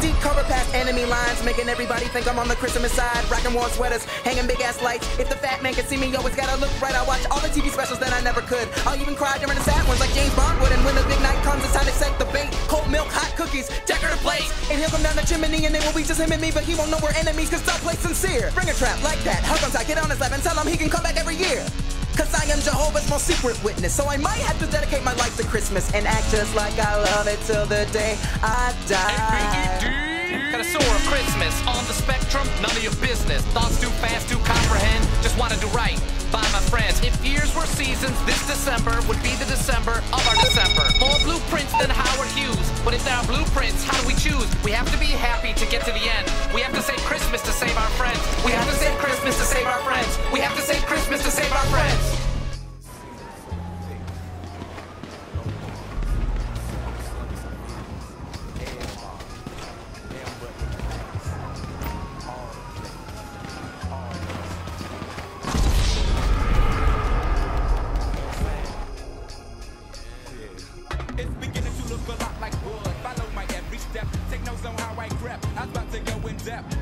Deep cover past enemy lines, making everybody think I'm on the Christmas side. Rocking warm sweaters, hanging big ass lights. If the fat man can see me, always gotta look right. I watch all the TV specials that I never could. I'll even cry during the sad ones like James Bond would. And when the big night comes, it's time to set the bait. Cold milk, hot cookies, decorative plates. And he'll come down the chimney and it will be just him and me, but he won't know we're enemies cause I'll play sincere. Bring a trap like that, hug on tight, get on his lap and tell him he can come back every year. Cause I am Jehovah's most secret witness. So I might have to dedicate my life to Christmas and act just like I love it till the day I die. Got a sore of Christmas on the spectrum, none of your business. Thoughts too fast to comprehend, just wanna do right by my friends. If years were seasons, this December would be the December of our December. More blueprints than Howard Hughes, but if there are blueprints, how do we choose? We have to be happy to get to the end. We on I. I'm about to go in depth.